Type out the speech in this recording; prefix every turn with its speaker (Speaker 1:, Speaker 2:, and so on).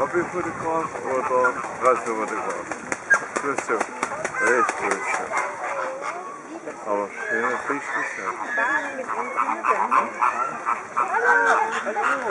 Speaker 1: Happy for the cause or the rest over the cause. Christian, echt Christian. Aber schöne Fischliche. Ja, genau.